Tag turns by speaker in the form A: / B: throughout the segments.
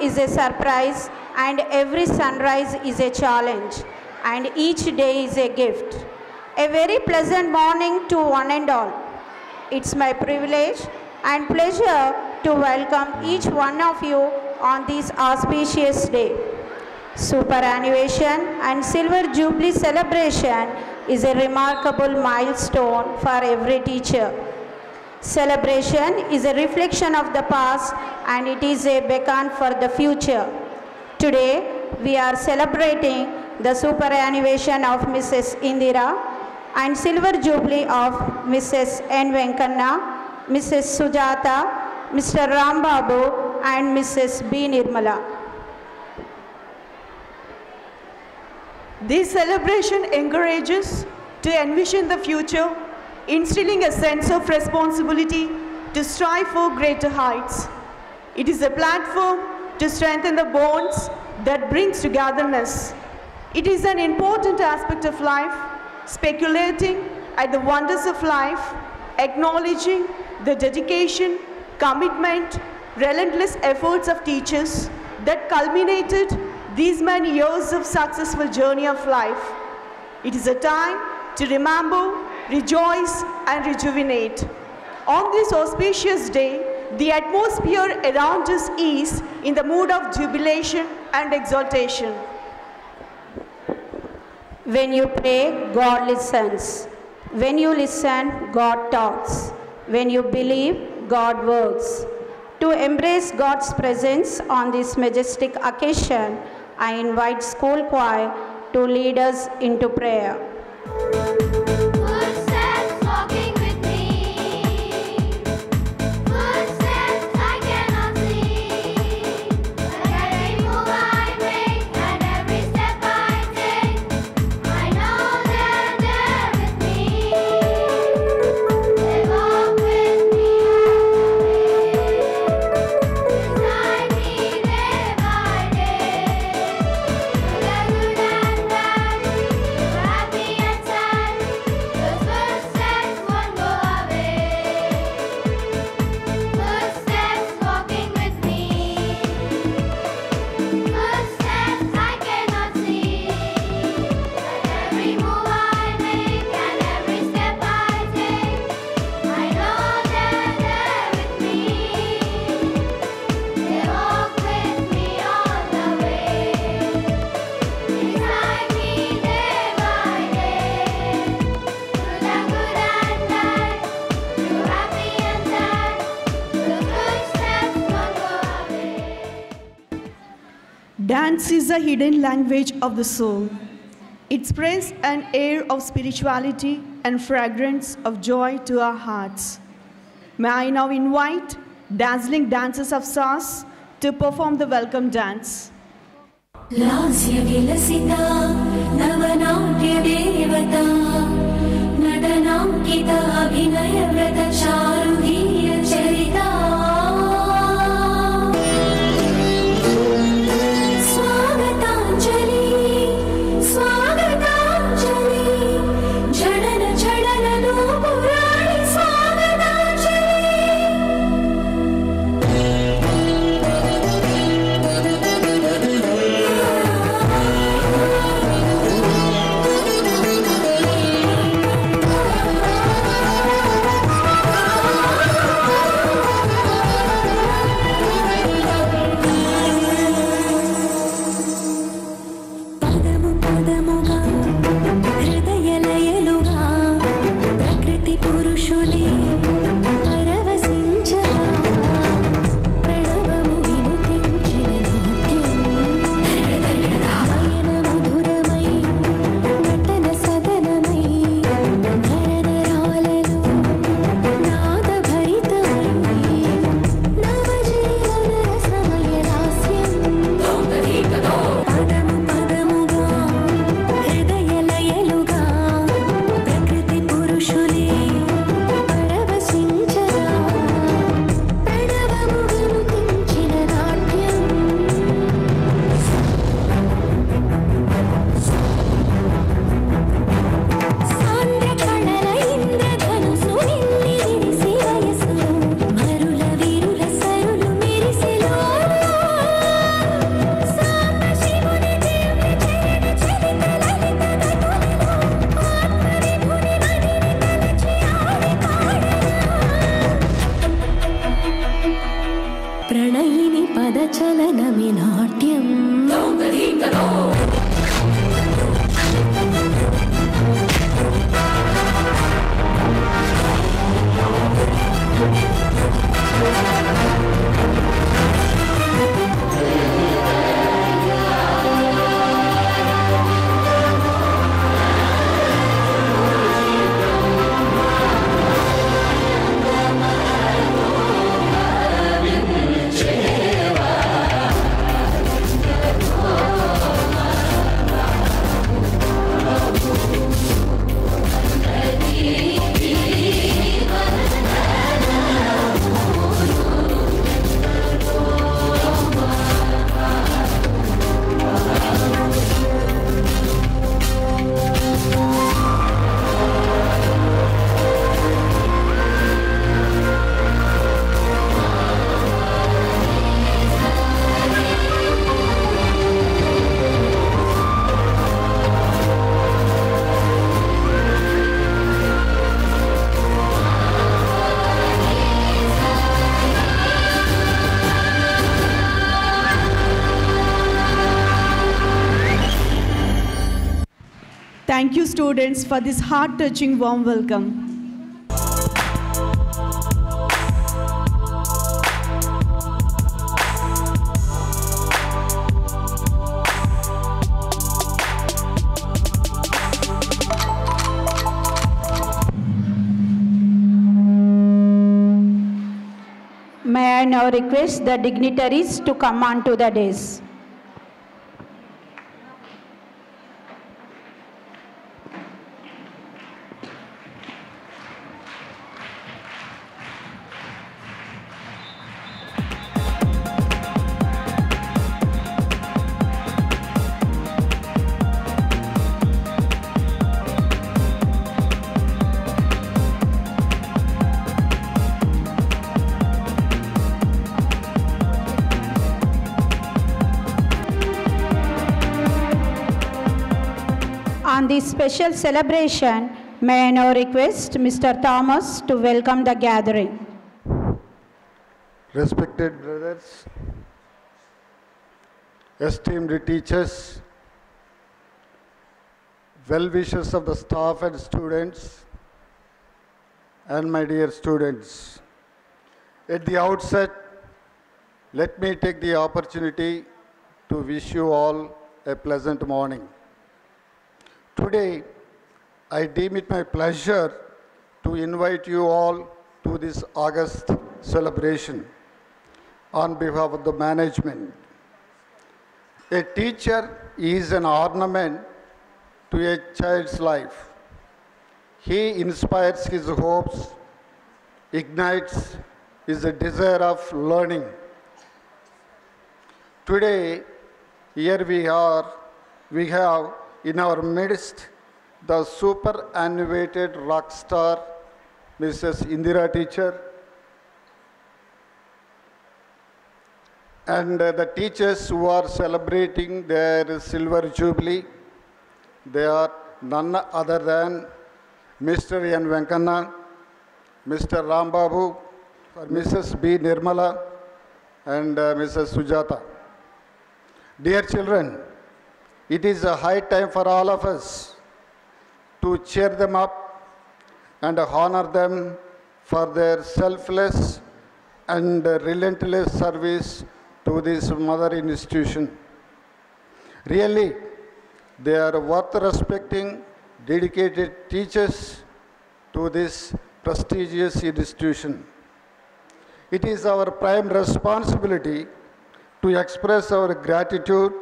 A: Is a surprise, and every sunrise is a challenge, and each day is a gift. A very pleasant morning to one and all. It's my privilege and pleasure to welcome each one of you on this auspicious day. Superannuation and Silver Jubilee celebration is a remarkable milestone for every teacher. Celebration is a reflection of the past and it is a beacon for the future. Today, we are celebrating the superannuation of Mrs. Indira and Silver Jubilee of Mrs. N. Venkanna, Mrs. Sujata, Mr. Rambabu and Mrs. B. Nirmala.
B: This celebration encourages to envision the future, instilling a sense of responsibility to strive for greater heights. It is a platform to strengthen the bonds that brings togetherness. It is an important aspect of life, speculating at the wonders of life, acknowledging the dedication, commitment, relentless efforts of teachers that culminated these many years of successful journey of life. It is a time to remember, rejoice, and rejuvenate. On this auspicious day, the atmosphere around us is in the mood of jubilation and exaltation.
A: When you pray, God listens. When you listen, God talks. When you believe, God works. To embrace God's presence on this majestic occasion, I invite school choir to lead us into prayer.
B: Dance is a hidden language of the soul. It spreads an air of spirituality and fragrance of joy to our hearts. May I now invite dazzling dancers of SAS to perform the welcome dance.
C: लास्यविलसिता नवनाट्यदेवता नटनाङ्किता
B: Students for this heart-touching warm welcome.
A: May I now request the dignitaries to come on to the dais. This special celebration, may I now request Mr. Thomas to welcome the gathering.
D: Respected brothers, esteemed teachers, well-wishers of the staff and students, and my dear students. At the outset, let me take the opportunity to wish you all a pleasant morning. Today, I deem it my pleasure to invite you all to this August celebration on behalf of the management. A teacher is an ornament to a child's life. He inspires his hopes, ignites his desire of learning. Today, here we are, we have in our midst the superannuated rock star, Mrs. Indira teacher, and uh, the teachers who are celebrating their silver jubilee. They are none other than Mr. N. Venkana, Mr. Rambabu, Mrs. B. Nirmala, and uh, Mrs. Sujata. Dear children, it is a high time for all of us to cheer them up and honor them for their selfless and relentless service to this mother institution. Really, they are worth respecting dedicated teachers to this prestigious institution. It is our prime responsibility to express our gratitude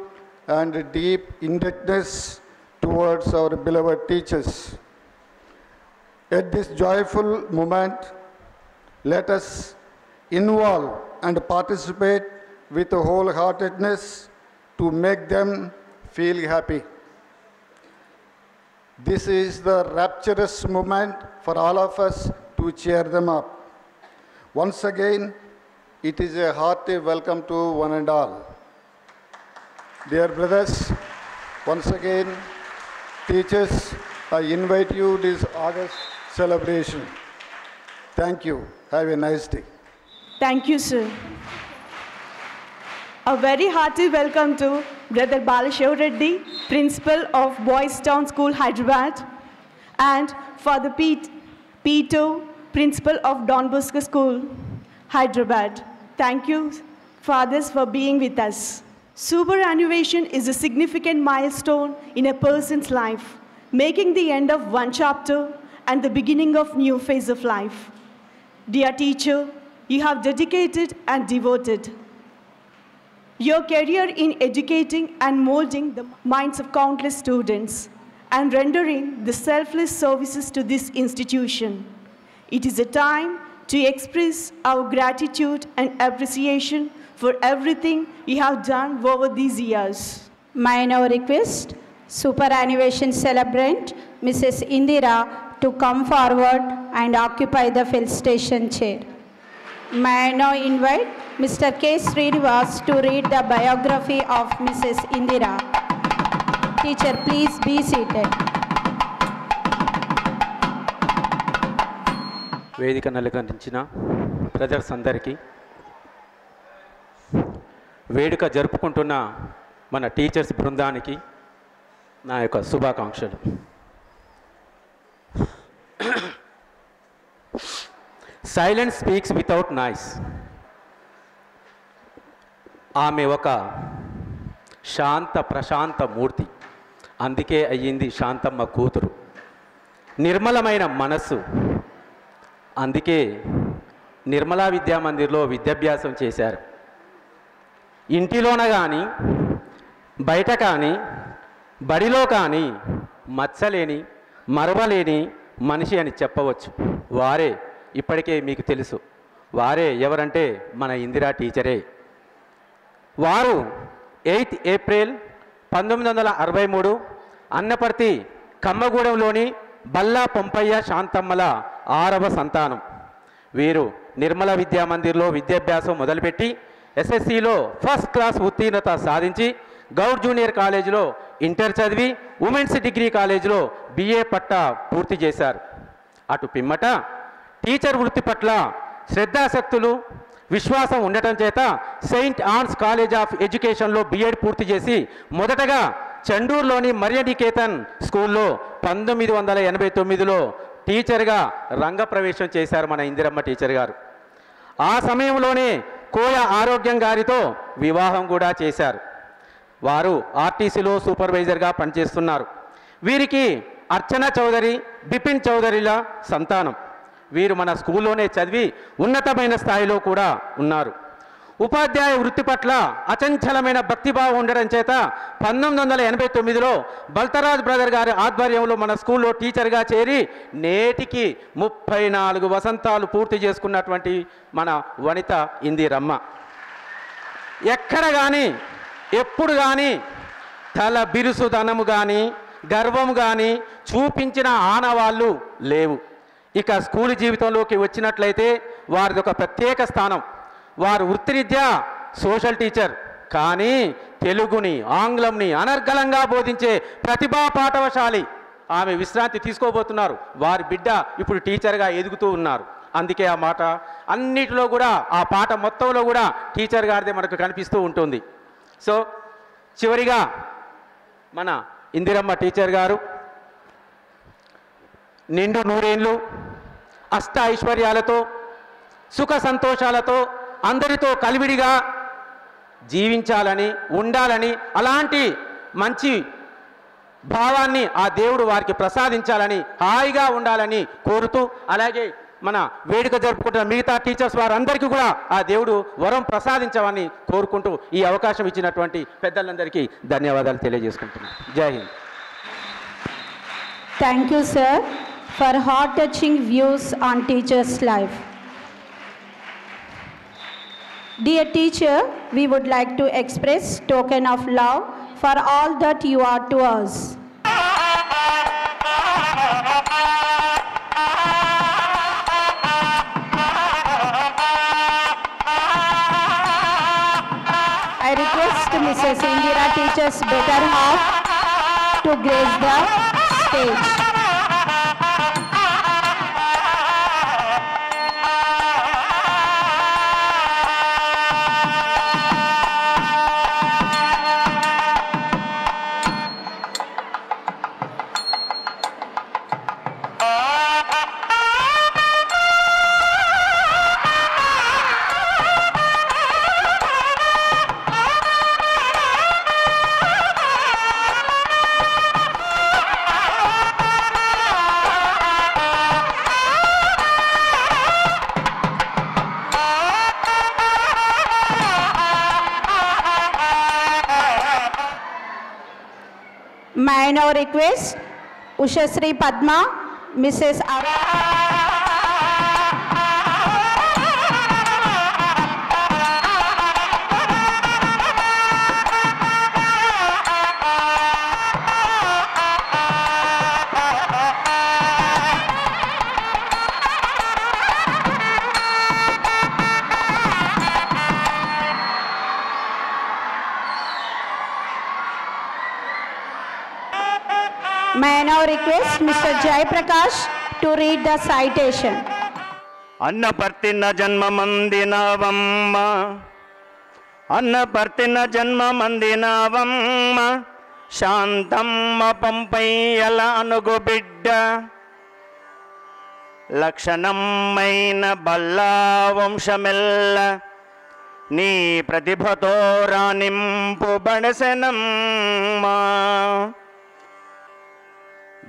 D: and deep indebtedness towards our beloved teachers. At this joyful moment, let us involve and participate with wholeheartedness to make them feel happy. This is the rapturous moment for all of us to cheer them up. Once again, it is a hearty welcome to one and all. Dear brothers, once again, teachers, I invite you to this August celebration. Thank you. Have a nice day.
B: Thank you, sir. A very hearty welcome to Brother Balashav Reddy, Principal of Boys Town School, Hyderabad, and Father Pete, Peter, Principal of Don Bosco School, Hyderabad. Thank you, fathers, for being with us. Superannuation is a significant milestone in a person's life, making the end of one chapter and the beginning of new phase of life. Dear teacher, you have dedicated and devoted your career in educating and molding the minds of countless students and rendering the selfless services to this institution. It is a time to express our gratitude and appreciation for everything you have done over these years.
A: May I now request superannuation celebrant Mrs. Indira to come forward and occupy the felicitation chair. May I now invite Mr. K. Srinivas to read the biography of Mrs. Indira. Teacher, please be seated.
E: వేదిక నలుగరించిన brothers అందరికీ వేడుక జరుపుకుంటున్న మన teachers బృందానికి నా యొక్క శుభాకాంక్షలు. Silent speaks without noise ఆమె ఒక శాంత ప్రశాంత మూర్తి. అందుకే అయ్యింది శాంతమ్మ కూతురు. నిర్మలమైన మనస్సు. అందుకే నిర్మలా విద్యామందిర్లో విద్యాభ్యాసం చేశారు. ఇంటిలోన కానీ బయట కానీ బడిలో కానీ మచ్చలేని మరవలేని మనిషి అని చెప్పవచ్చు. వారే ఇప్పటికే మీకు తెలుసు. వారే ఎవరంటే మన ఇందిరా టీచరే. వారు ఎయిత్ ఏప్రిల్ పంతొమ్మిది వందల అరవై మూడు అన్నపర్తి కమ్మగూడెంలోని బల్లా పొంపయ్య శాంతమ్మల ఆరవ సంతానం. వీరు నిర్మల విద్యామందిర్లో విద్యాభ్యాసం మొదలుపెట్టి ఎస్ఎస్సిలో ఫస్ట్ క్లాస్ ఉత్తీర్ణత సాధించి గౌడ్ జూనియర్ కాలేజీలో ఇంటర్ చదివి ఉమెన్స్ డిగ్రీ కాలేజీలో బిఏ పట్టా పూర్తి చేశారు. అటు పిమ్మట టీచర్ వృత్తి పట్ల శ్రద్ధాశక్తులు విశ్వాసం ఉండటం చేత సెయింట్ ఆన్స్ కాలేజ్ ఆఫ్ ఎడ్యుకేషన్లో బిఎడ్ పూర్తి చేసి మొదటగా చండూరులోని మర్యనికేతన్ స్కూల్లో పంతొమ్మిది వందల ఎనభై తొమ్మిదిలో టీచర్గా రంగప్రవేశం చేశారు మన ఇందిరమ్మ టీచర్ గారు. ఆ సమయంలోనే కోయ ఆరోగ్యం గారితో వివాహం కూడా చేశారు. వారు ఆర్టీసీలో సూపర్వైజర్గా పనిచేస్తున్నారు. వీరికి అర్చన చౌదరి బిపిన్ చౌదరిల సంతానం. వీరు మన స్కూల్లోనే చదివి ఉన్నతమైన స్థాయిలో కూడా ఉన్నారు. ఉపాధ్యాయ వృత్తి పట్ల అచంచలమైన భక్తిభావం ఉండడం చేత పంతొమ్మిది వందల ఎనభై తొమ్మిదిలో బల్తరాజ్ బ్రదర్ గారి ఆధ్వర్యంలో మన స్కూల్లో టీచర్గా చేరి నేటికి ముప్పై నాలుగు వసంతాలు పూర్తి చేసుకున్నటువంటి మన వనిత ఇందిరమ్మ. ఎక్కడ కానీ ఎప్పుడు కానీ తల బిరుసుదనము కానీ గర్వము కానీ చూపించిన ఆనవాళ్ళు లేవు. ఇక స్కూల్ జీవితంలోకి వచ్చినట్లయితే వారిది ఒక ప్రత్యేక స్థానం. వారు వృత్తిరీత్యా సోషల్ టీచర్. కానీ తెలుగుని ఆంగ్లంని అనర్గళంగా బోధించే ప్రతిభా పాఠవశాలి ఆమె విశ్రాంతి తీసుకోబోతున్నారు. వారి బిడ్డ ఇప్పుడు టీచర్గా ఎదుగుతూ ఉన్నారు. అందుకే ఆ మాట. అన్నిటిలో కూడా ఆ పాట మొత్తంలో కూడా టీచర్ గారిదే మనకు కనిపిస్తూ ఉంటుంది. సో చివరిగా మన ఇందిరమ్మ టీచర్ గారు నిండు నూరేళ్ళు అష్ట ఐశ్వర్యాలతో సుఖ సంతోషాలతో అందరితో కలివిడిగా జీవించాలని ఉండాలని అలాంటి మంచి భావాన్ని ఆ దేవుడు వారికి ప్రసాదించాలని హాయిగా ఉండాలని కోరుతూ అలాగే మన వేడుక జరుపుకుంటున్న మిగతా టీచర్స్ వారందరికీ కూడా ఆ దేవుడు వరం ప్రసాదించమని కోరుకుంటూ ఈ అవకాశం ఇచ్చినటువంటి పెద్దలందరికీ ధన్యవాదాలు తెలియజేసుకుంటున్నాను. Jai Hind.
A: Thank you sir for heart touching views on teachers life Dear teacher, we would like to express token of love for all that you are to us. I request Mrs. Indira teacher's better half to grace the stage. Now request Ushasri Padma, Mrs. Ar- Mr. Jai Prakash to read the citation.
F: అన్నపర్తిన జన్మమందినవమ్మ అన్నపర్తిన జన్మమందినవమ్మ Shantamma పంపయ్యల అనుగు బిడ్డ లక్షణమైన బల్లా వంశమెల్ల నీ ప్రతిభతో రాణింపు బడసెనమ్మా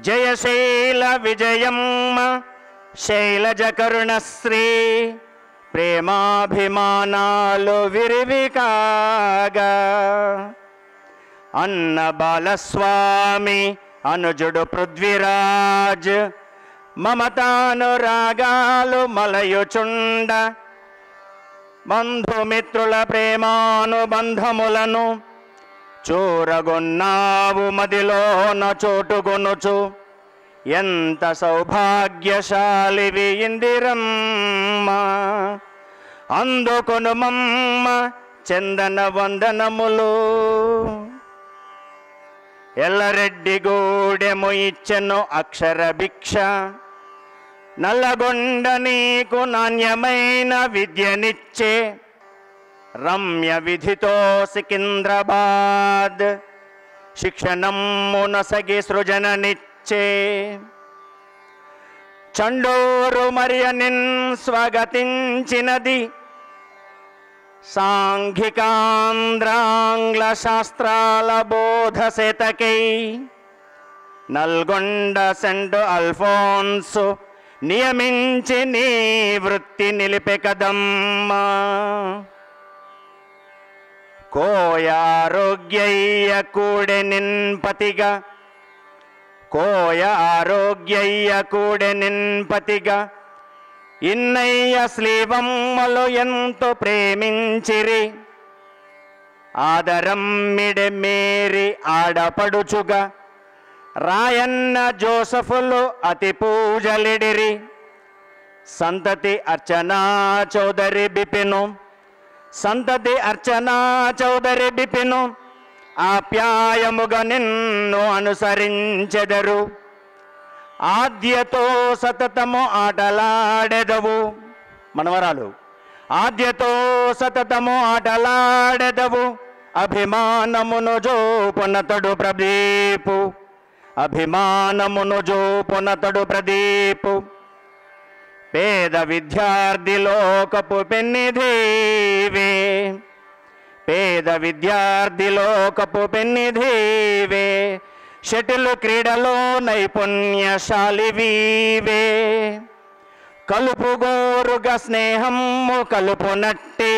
F: జయశైల విజయమ్మ శైలజ కరుణశ్రీ ప్రేమాభిమానాలు విరివికాగా. అన్న బాలస్వామి అనుజుడు పృథ్వీరాజ్ మమతానురాగాలు మలయుచుండ. బంధుమిత్రుల ప్రేమానుబంధములను చూరగొన్నావు మదిలోన చోటుగొనుచు ఎంత సౌభాగ్యశాలివి ఇందిరమ్మ. అందుకొను మమ్మ చందన వందనములు. ఎల్లరెడ్డి గూడెము ఇచ్చెను అక్షర భిక్ష. నల్లగొండ నీకు నాణ్యమైన విద్యనిచ్చే. రమ్య విధితో సికింద్రాబాద్ శిక్షణమ్మునసగి సృజననిచ్చే చండోరు మరియనిన్ స్వగతించినది. సాంఘికాంధ్రాంగ్ల శాస్త్రాల బోధసేతకై నల్గొండ సెంట్ అల్ఫోన్సు నియమించి నీ వృత్తి నిలిపె కదమ్మా. కోయ ఆరోగ్యయ్య కూడె నిన్పతిగా కోయ ఆరోగ్యయ్య కూడె నిన్పతిగా ఇన్నయ్య శ్రీవమ్మలు ఎంతో ప్రేమించిరి. ఆదరం మేరి ఆడపడుచుగా. రాయన్న జోసఫులు అతి పూజలిడిరి. సంతతి అర్చనా చౌదరి బిపిను. సంతతి అర్చనా చౌదరి బిపిను ఆప్యాయముగా నిన్ను అనుసరించెదరు. ఆద్యతో సతతము ఆటలాడెదవు. మనవరాలు ఆద్యతో సతతము ఆటలాడెదవు. అభిమానమును జోపునతడు ప్రదీపు. అభిమానమును జోపునతడు ప్రదీపు. పేద విద్యార్థి లోకపు పెన్నిధీవే పేద విద్యార్థి లోకపు పెన్నిధీవే షటిల్ క్రీడలో నైపుణ్యశాలివీవే కలుపు గోరుగా స్నేహము కలుపునట్టి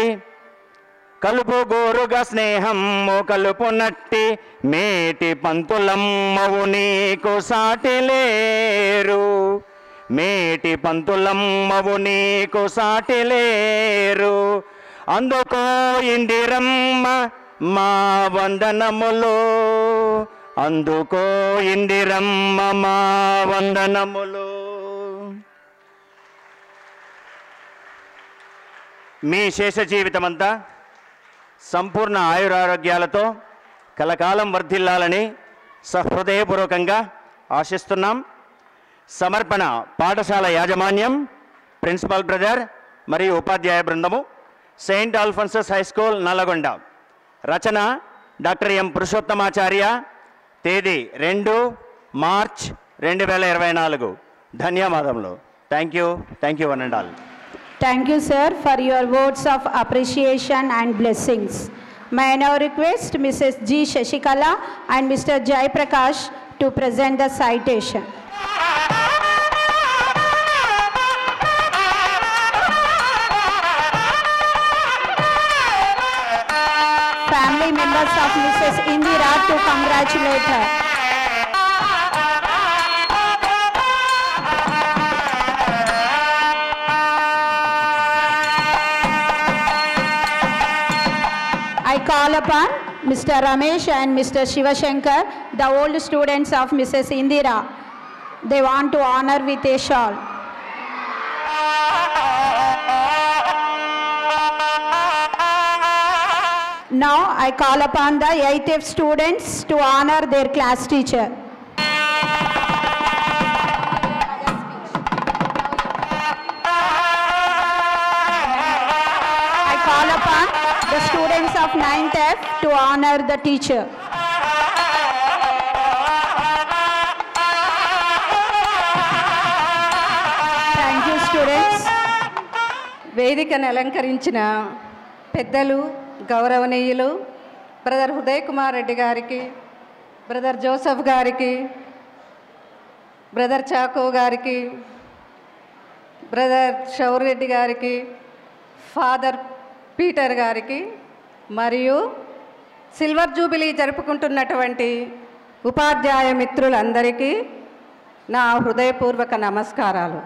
F: కలుపు గోరుగా స్నేహము కలుపునట్టి మేటి పంతులమ్మవు నీకు సాటి లేరు. మేటి పంతులమ్మవు నీకు సాటి లేరు. అందుకో ఇందిరమ్మ మా వందనములు. అందుకో ఇందిరమ్మ మా వందనములు. మీ శేష జీవితమంతా సంపూర్ణ ఆయురారోగ్యాలతో కలకాలం వర్ధిల్లాలని సహృదయపూర్వకంగా ఆశిస్తున్నాం. సమర్పణ పాఠశాల యాజమాన్యం ప్రిన్సిపల్ బ్రదర్ మరియు ఉపాధ్యాయ బృందము saint Alphonsus high school Nalgonda. రచన డాక్టర్ ఎం పురుషోత్తమాచార్య తేదీ రెండు మార్చ్ రెండు వేల ఇరవై నాలుగు. ధన్యవాదములు. Thank you thank you one and all
A: thank you sir for your words of appreciation and blessings. May I request request G Sasikala and mister Jayaprakash to Prakash the citation members of Mrs. Indira to congratulate her. Call upon Mr. Ramesh and Mr. Shivashankar, the old students of Mrs. Indira. They want to honor with a shawl. Now I call upon the 8th students to honor their class teacher. I call upon the students of 9th F to honor the teacher. Thank
G: students వేదికను అలంకరించిన పెద్దలు గౌరవనీయులు brother Uday Kumar Reddy గారికి brother Joseph గారికి brother Chacko గారికి brother Shoureddy గారికి father Peter గారికి మరియు సిల్వర్ జూబిలీ జరుపుకుంటున్నటువంటి ఉపాధ్యాయ మిత్రులందరికీ నా హృదయపూర్వక నమస్కారాలు.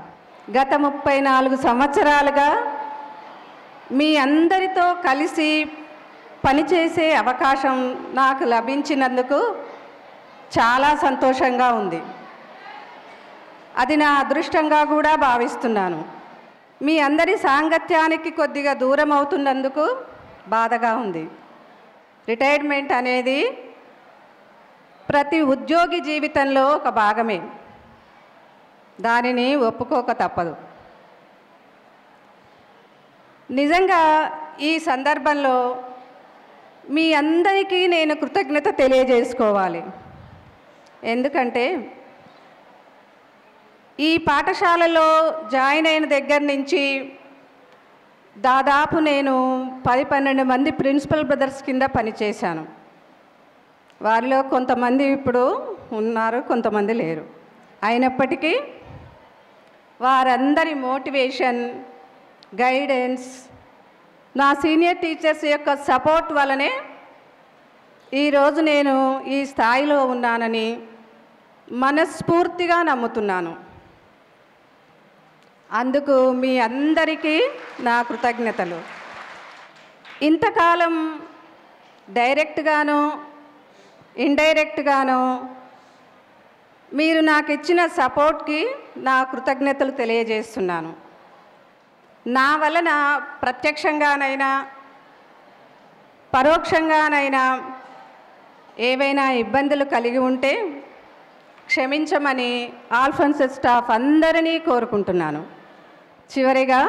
G: గత ముప్పై నాలుగు సంవత్సరాలుగా మీ అందరితో కలిసి పనిచేసే అవకాశం నాకు లభించినందుకు చాలా సంతోషంగా ఉంది. అది నా అదృష్టంగా కూడా భావిస్తున్నాను. మీ అందరి సాంగత్యానికి కొద్దిగా దూరం అవుతున్నందుకు బాధగా ఉంది. రిటైర్మెంట్ అనేది ప్రతి ఉద్యోగి జీవితంలో ఒక భాగమే. దానిని ఒప్పుకోక తప్పదు. నిజంగా ఈ సందర్భంలో మీ అందరికీ నేను కృతజ్ఞత తెలియజేసుకోవాలి. ఎందుకంటే ఈ పాఠశాలలో జాయిన్ అయిన దగ్గర నుంచి దాదాపు నేను పది పన్నెండు మంది ప్రిన్సిపల్ బ్రదర్స్ కింద పనిచేశాను. వారిలో కొంతమంది ఇప్పుడు ఉన్నారు కొంతమంది లేరు. అయినప్పటికీ వారందరి మోటివేషన్ గైడెన్స్ నా సీనియర్ టీచర్స్ యొక్క సపోర్ట్ వలనే ఈరోజు నేను ఈ స్థాయిలో ఉన్నానని మనస్ఫూర్తిగా నమ్ముతున్నాను. అందుకు మీ అందరికీ నా కృతజ్ఞతలు. ఇంతకాలం డైరెక్ట్గాను ఇండైరెక్ట్గాను మీరు నాకు ఇచ్చిన సపోర్ట్కి నా కృతజ్ఞతలు తెలియజేస్తున్నాను. నా వలన ప్రత్యక్షంగానైనా పరోక్షంగానైనా ఏవైనా ఇబ్బందులు కలిగి ఉంటే క్షమించమని ఆల్ఫన్స్ స్టాఫ్ అందరినీ కోరుకుంటున్నాను. చివరిగా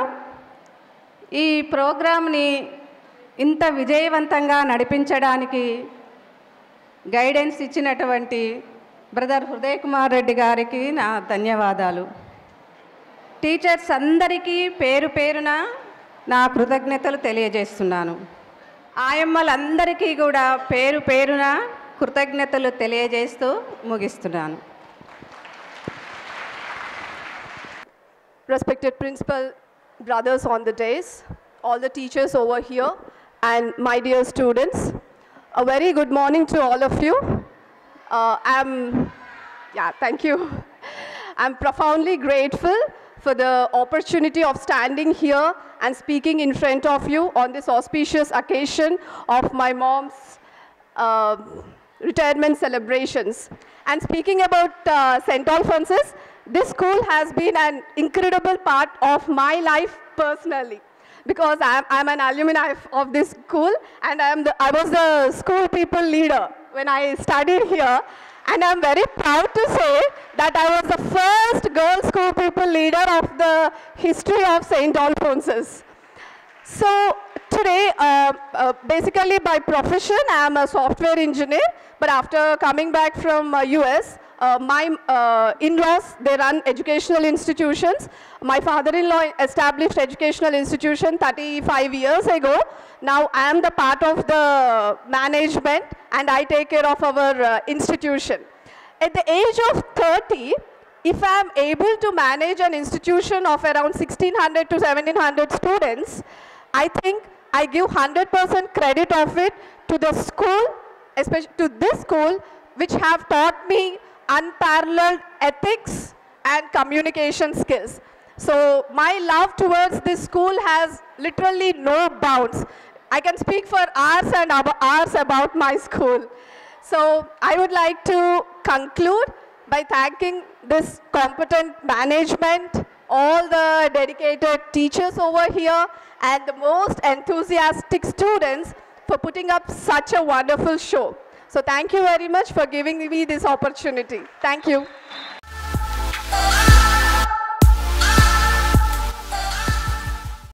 G: ఈ ప్రోగ్రామ్ని ఇంత విజయవంతంగా నడిపించడానికి గైడెన్స్ ఇచ్చినటువంటి బ్రదర్ హృదయ్ కుమార్ రెడ్డి గారికి నా ధన్యవాదాలు. టీచర్స్ అందరికీ పేరు పేరున నా కృతజ్ఞతలు తెలియజేస్తున్నాను. ఆయమ్మలందరికీ కూడా పేరు పేరున కృతజ్ఞతలు తెలియజేస్తూ ముగిస్తున్నాను.
H: Respected principal brothers on the dais all the teachers over here and my dear students a very good morning to all of you I'm thank you I'm profoundly grateful for the opportunity of standing here and speaking in front of you on this auspicious occasion of my mom's uh, retirement celebrations. And speaking about uh, St. Alphonsus, this school has been an incredible part of my life personally because I'm, I'm an alumni of- this school and I'm the, I was the school people leader when I studied here. And I'm very proud to say that I was the first girl school people leader of the history of St. Alphonsus. So today, uh, uh, basically by profession, I'm a software engineer. But after coming back from uh, US, uh, my uh, in-laws, they run educational institutions. My father-in-law established educational institution 35 years ago. Now I am the part of the management and I take care of our uh, institution. At the age of 30, if I am able to manage an institution of around 1600 to 1700 students, I think I give 100% credit of it to the school, especially to this school, which have taught me unparalleled ethics and communication skills. So my love towards this school has literally no bounds. I can speak for hours and hours about my school. So I would like to conclude by thanking this competent management, all the dedicated teachers over here, and the most enthusiastic students for putting up such a wonderful show. So thank you very much for giving me this opportunity. Thank you.